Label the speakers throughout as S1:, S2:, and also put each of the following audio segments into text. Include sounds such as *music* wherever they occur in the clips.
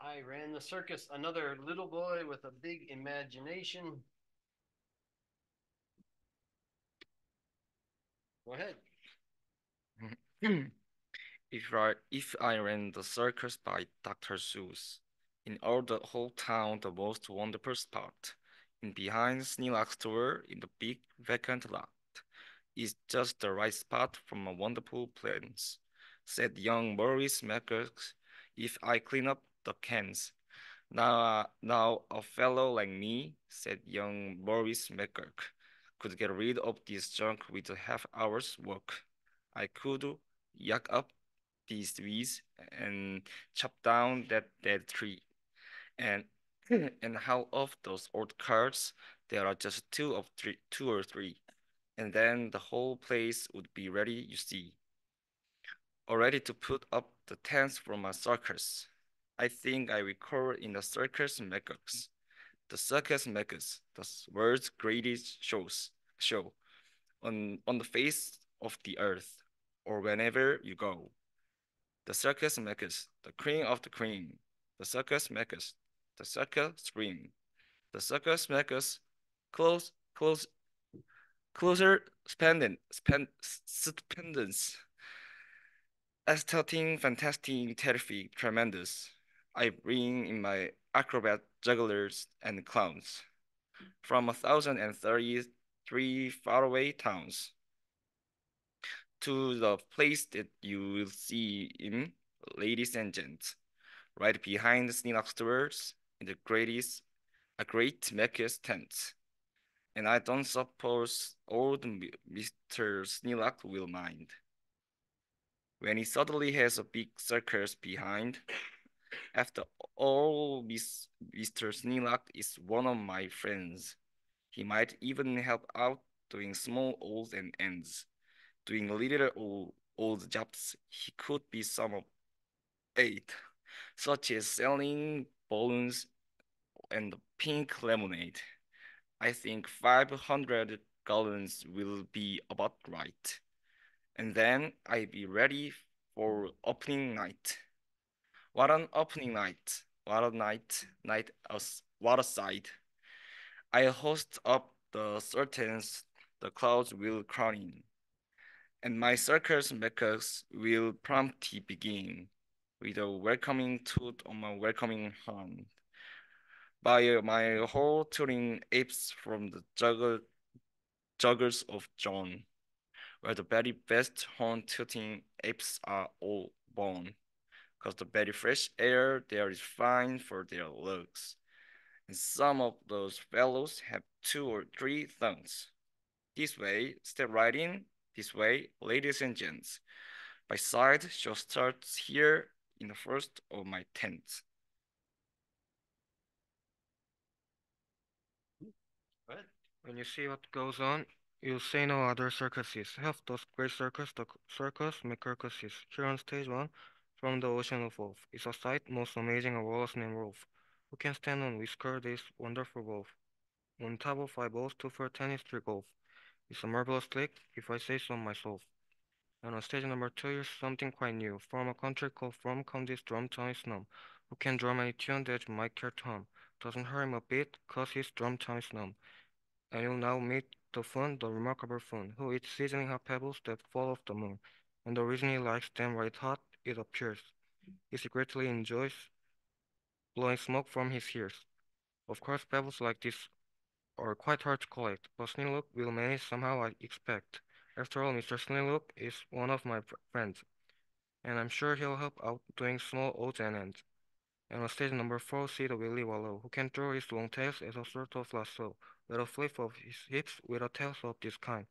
S1: I ran the circus, another little boy with a big imagination. Go ahead. *clears throat*
S2: if I if I ran the circus by Dr. Seuss, in all the whole town the most wonderful spot, in behind Sneelock's store in the big vacant lot, is just the right spot from a wonderful plans, said young Morris McGurk. If I clean up the cans. Now, uh, now a fellow like me, said young Morris McGurk, could get rid of this junk with a half hour's work. I could yak up these trees and chop down that dead tree. And *clears throat* and how of those old cards there are just two of three two or three. And then the whole place would be ready, you see. All ready to put up the tents for my circus. I think I recall in the circus makers. The circus makers, the world's greatest shows show on on the face of the earth or whenever you go. The circus makers, the cream of the cream. The circus makers, the circus scream. The circus makers, close, close, closer, spendent, spend, spendence. Aesthetic, fantastic, terrific, tremendous. I bring in my acrobat jugglers and clowns from a thousand and thirty-three faraway towns to the place that you will see in, ladies and gents, right behind the doors in the greatest, a great Mecca's tent. And I don't suppose old Mr. Sneelock will mind. When he suddenly has a big circus behind, after all, Mr. Sneelock is one of my friends. He might even help out doing small odds and ends doing little old, old jobs he could be some of eight, such as selling balloons and pink lemonade. I think 500 gallons will be about right. And then I'll be ready for opening night. What an opening night. What a night, night, what a sight. I host up the curtains, the clouds will crown in and my circus makers will promptly begin with a welcoming toot on my welcoming hand. By my whole touring apes from the juggle, juggles of John, where the very best horn tooting apes are all born, cause the very fresh air there is fine for their looks. And some of those fellows have two or three thumbs. This way, step right in this way, ladies and gents, my side show starts here in the first of my tents.
S3: What? When you see what goes on, you'll say no other circuses. Half those great circus, the circus McCircuses. Here on stage one, from the ocean of wolf, is a sight most amazing of all named Wolf. Who can stand on whisker this wonderful wolf? On top of five balls, two for tennis, three golf. It's a marvelous trick, if I say so myself. And on stage number two is something quite new. From a country called From come this drum town is numb. Who can drum any tune that might care to hum. Doesn't hurt him a bit, cause his drum town is numb. And you'll now meet the fun, the remarkable fun, who eats seasoning hot pebbles that fall off the moon. And the reason he likes them right hot, it appears. He secretly enjoys blowing smoke from his ears. Of course, pebbles like this are quite hard to collect, but Sneelock will manage somehow I expect. After all, Mr. Sneelock is one of my friends, and I'm sure he'll help out doing small odds and ends. And on stage number four, see the Willy Wallow, who can throw his long tails as a sort of lasso, with a flip of his hips with a tail of this kind.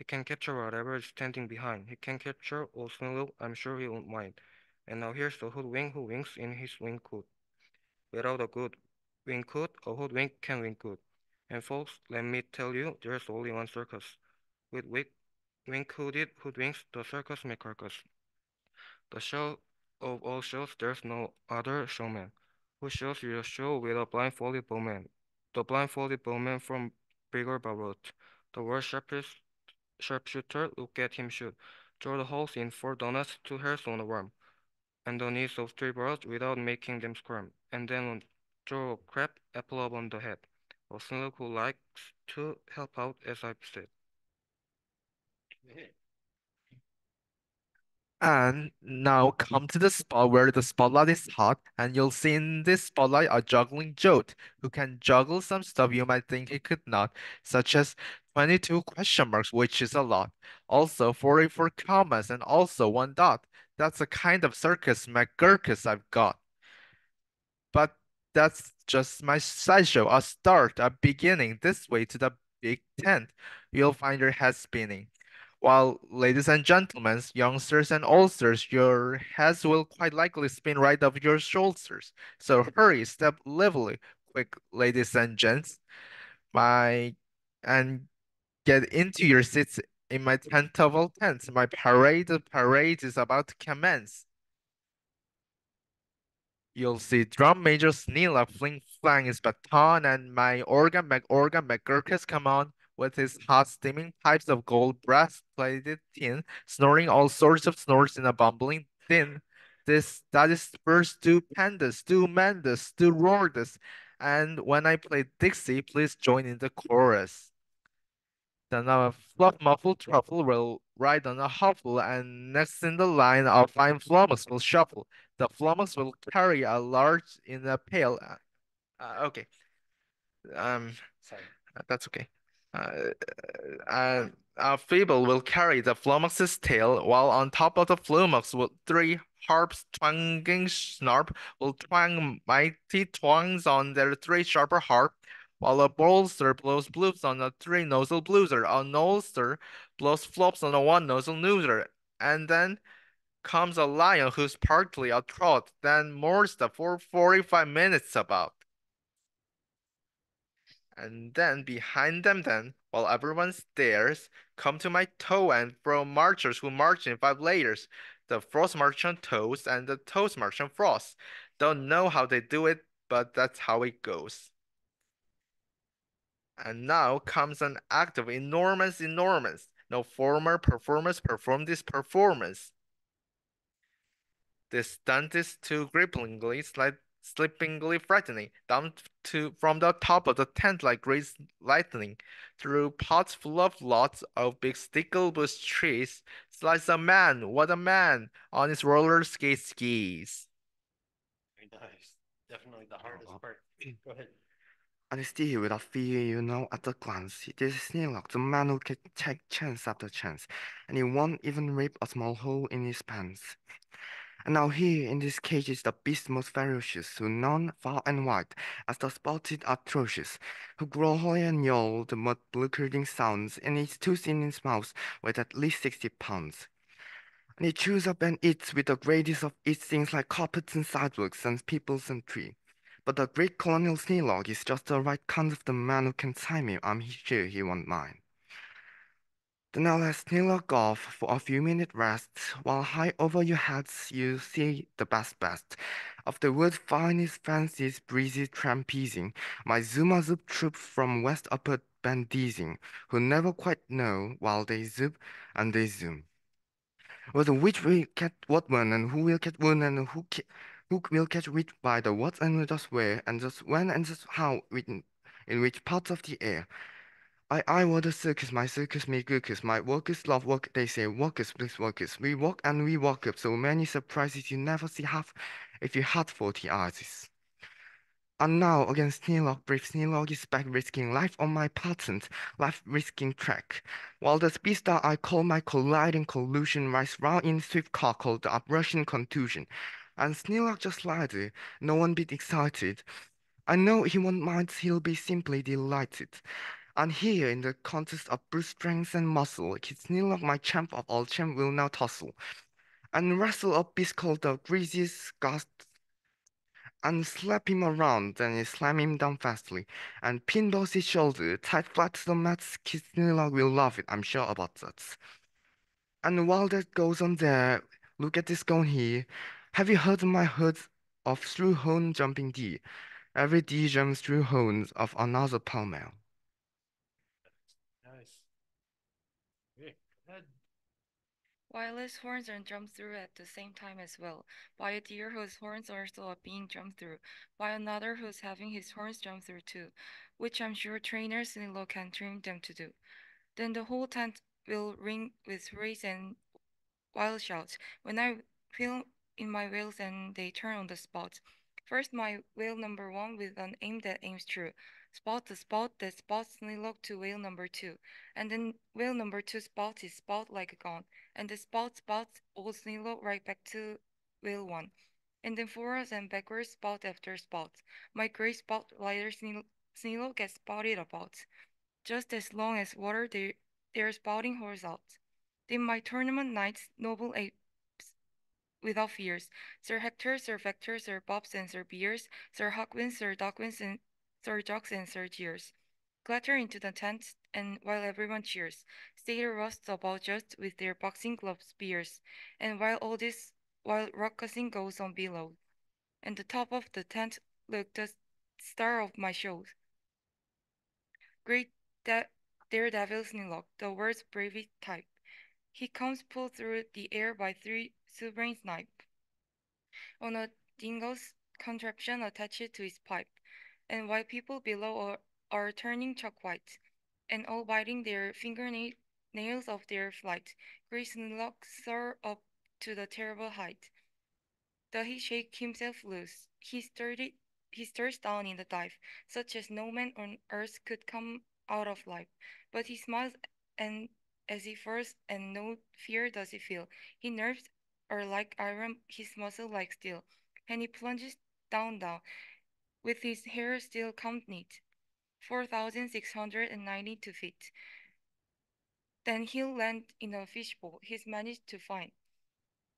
S3: He can capture whatever is standing behind. He can capture old Sneelock, I'm sure he won't mind. And now here's the hoodwink who winks in his wing coat. Without a good wing coat, a hoodwink can wink good. And folks, let me tell you, there's only one circus. With wing, wing-hooded hoodwinks, the circus McGurkus. The show of all shows, there's no other showman who shows you a show with a blindfolded bowman. The blindfolded bowman from Bigger Barot. The world sharpest sharpshooter, look at him shoot. Throw the holes in four donuts, two hairs on a worm.
S4: and the knees of three birds without making them squirm, and then throw a crab apple on the head. A Sneelock who likes to help out, as I've said. *laughs*
S5: And now come to the spot where the spotlight is hot, and you'll see in this spotlight a juggling jolt who can juggle some stuff you might think he could not, such as 22 question marks, which is a lot. Also 44 commas and also one dot. That's the kind of circus McGurkus I've got. But that's just my sideshow, a start, a beginning, this way to the big tent. You'll find your head spinning. While, ladies and gentlemen, youngsters and oldsters, your heads will quite likely spin right off your shoulders. So hurry, step lively, quick, ladies and gents, my and get into your seats in my tent of all tents. My parade, parade is about to commence. You'll see Drum Major Sneela fling flang his baton, and my organ McOrgan McGurkus come on with his hot steaming pipes of gold brass-plated tin, snoring all sorts of snores in a bumbling din. This that is first stupendous, stupendous, stupendous. And when I play Dixie, please join in the chorus. Then a fluff muffled truffle will ride on a huffle, and next in the line a fine flummox will shuffle. The flummox will carry a large in a pail. Uh, uh, okay. Um,
S1: Sorry.
S5: that's okay. Uh, uh, a feeble will carry the flummox's tail, while on top of the flummox will three harps twanging snarp will twang mighty twangs on their three sharper harp, while a bolster blows bloops on a three nozzle blueser, a noster blows flops on a one nozzle nooser, and then comes a lion who's partly a trot, then moors the for 45 minutes about. And then behind them then, while everyone stares, come to my toe and throw marchers who march in five layers. The frost march on toes and the toes march on frost. Don't know how they do it, but that's how it goes. And now comes an act of enormous enormous. No former performers perform this performance. This stunt is too gripplingly, slight, slippingly frightening, down to from the top of the tent like great lightning, through pots full of lots of big sticklebush trees, slides a man, what a man, on his roller skate skis.
S1: Very nice. Definitely the hardest
S4: Uh,
S1: part. Go ahead.
S4: And still, without fear, you know at a glance, this is Sneelock, the man who can take chance after chance, and he won't even rip a small hole in his pants. And now here in this cage is the beast most ferocious, who none far and wide, as the spotted atrocious, who growl and yawl the mud blue sounds, and eats two in his mouth with at least sixty pounds. And he chews up and eats with the greatest of eats things like carpets and sidewalks and peoples and tree. But the great Colonel Sneelock is just the right kind of the man who can time him. I'm sure he won't mind. Then I'll let Sneelock off for a few minute rest, while high over your heads you see the best best of the wood's finest fancies breezy trampesing, my Zuma Zoop troop from West Upper Bandizing, who never quite know while they zoop and they zoom. Whether which will catch what one and who will catch one and who ca who will catch which by the what and just where and just when and just how in, in which parts of the air. I I want a circus, my circus make circus, my workers love work, they say workers please workers. We walk and we walk up, so many surprises you never see half if you had forty eyes. And now against Sneelock, brave Sneelock is back risking life on my patent, life risking track. While the speed star I call my colliding collusion rides round in swift car called the uprushing contusion. And Sneelock just lied there, no one bit excited. I know he won't mind, he'll be simply delighted. And here in the contest of brute strength and muscle, Sneelock, my champ of all champ, will now tussle. And wrestle a beast called the greasiest gust and slap him around, then slam him down fastly, and pin both his shoulder, tight flat to the mat, Kisnila will love it, I'm sure about that. And while that goes on there, look at this going here. Have you heard my herds of through hone jumping deer? Every deer jumps through hones of another.
S1: Nice. Okay, go ahead.
S6: Wireless horns are drummed through at the same time as well, by a deer whose horns are being drummed through, by another who's having his horns drummed through too, which I'm sure trainers in law can train them to do. Then the whole tent will ring with rays and wild shouts when I feel in my wheels and they turn on the spot. First, my whale number one with an aim that aims true. Spot the spot that spots Sneelock to whale number two. And then whale number two spots his spot like a gun. And the spot spots old Sneelock right back to whale one. And then forwards and backwards spot after spot. My gray spotlighter Sneelock gets spotted about. Just as long as water they, they're spouting horse out. Then my tournament knights, noble apes without fears. Sir Hector, Sir Vector, Sir Bobs, and Sir Beers, Sir Hawkwins, Sir Dogwins, and Jocks, and Jeers. Clatter into the tent, and while everyone cheers, Stater rusts about just with their boxing gloves spears, and while all this, while raucousing goes on below, and the top of the tent looked the star of my show. Great da- daredevil Sneelock, the world's bravest type. He comes pulled through the air by three silvering snipe on a dingle's contraption attached to his pipe, and while people below are, are turning chalk white, and all biting their fingernails of their flight, Grace Sneelock soar up to the terrible height. Does he shake himself loose? He stirred he stirs down in the dive, such as no man on earth could come out of life. But he smiles and as he first and no fear does he feel. His nerves are like iron, his muscle like steel, and he plunges down down, with his hair still combed neat, four thousand six hundred and ninety-two feet. Then he'll land in a fishbowl he's managed to find.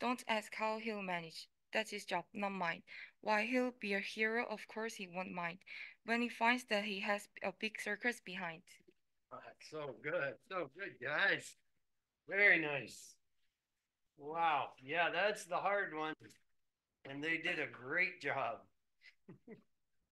S6: Don't ask how he'll manage. That's his job, not mine. Why, he'll be a hero, of course he won't mind, when he finds that he has a big circus behind.
S1: Ah, so good, so good, guys. Very nice. Wow, yeah, that's the hard one. And they did a great job. *laughs*